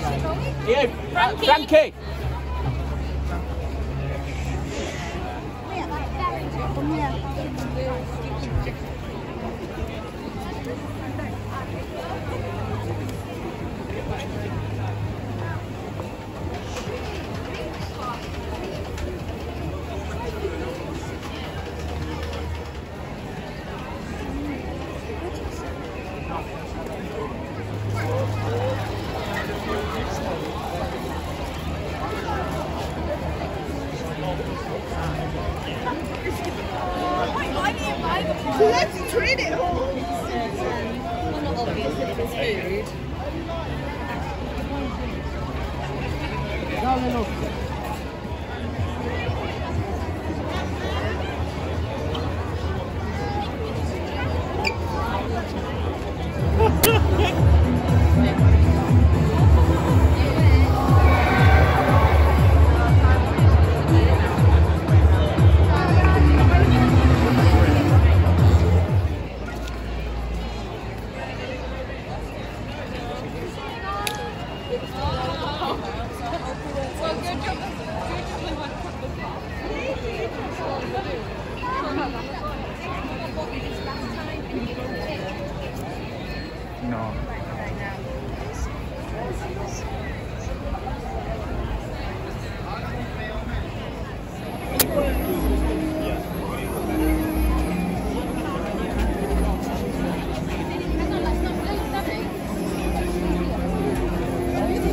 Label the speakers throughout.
Speaker 1: Yeah, Frankie.
Speaker 2: Frankie.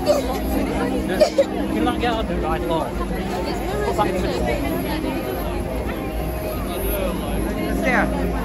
Speaker 2: Can you not get on the right line?
Speaker 3: There.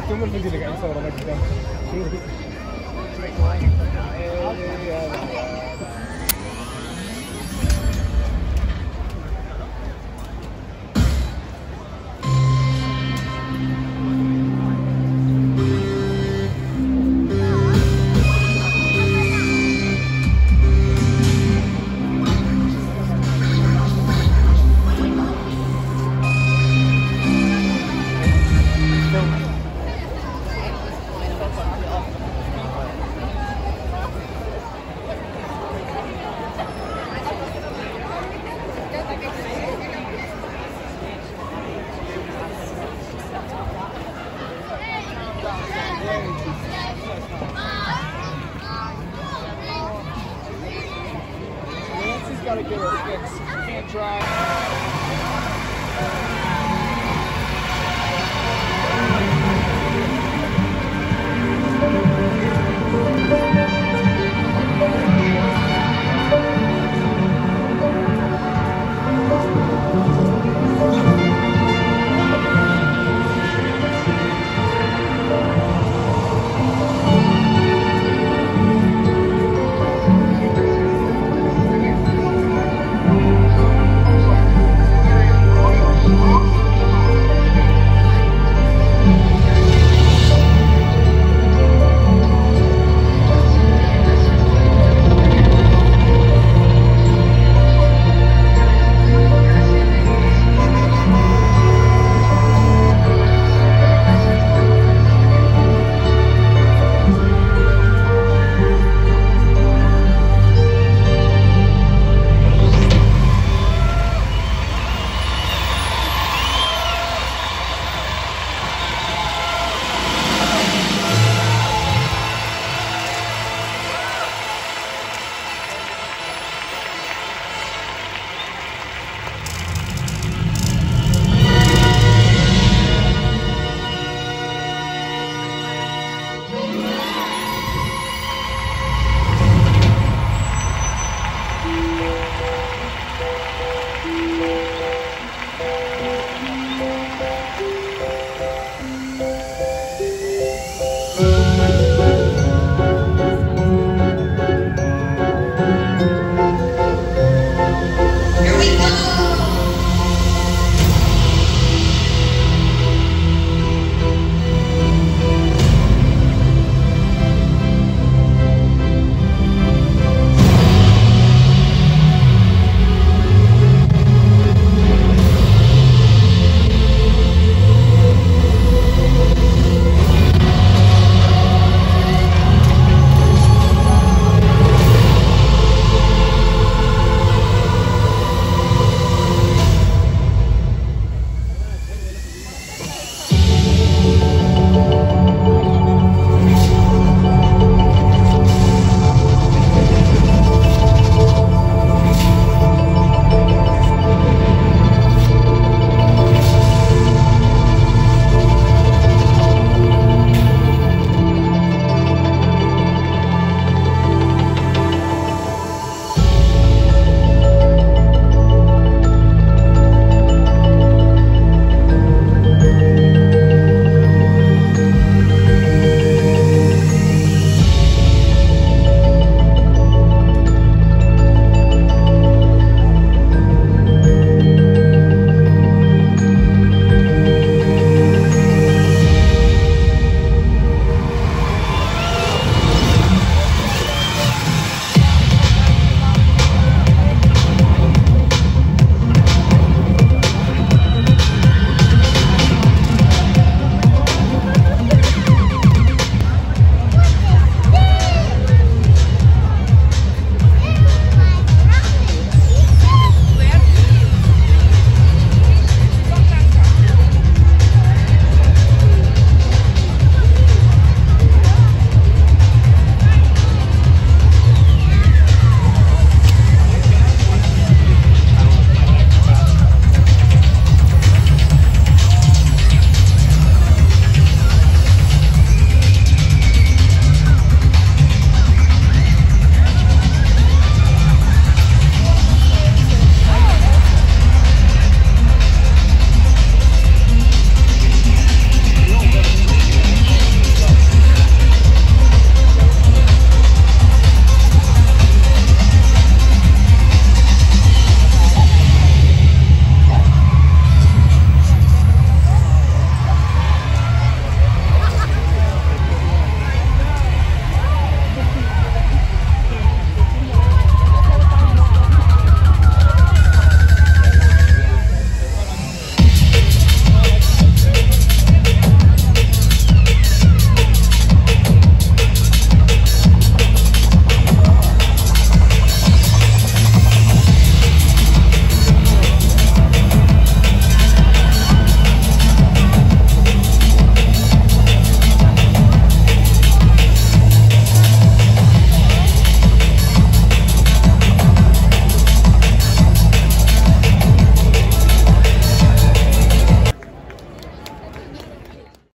Speaker 4: que tú me lo digas, ahora
Speaker 5: me got to get her fixed. Can't drive.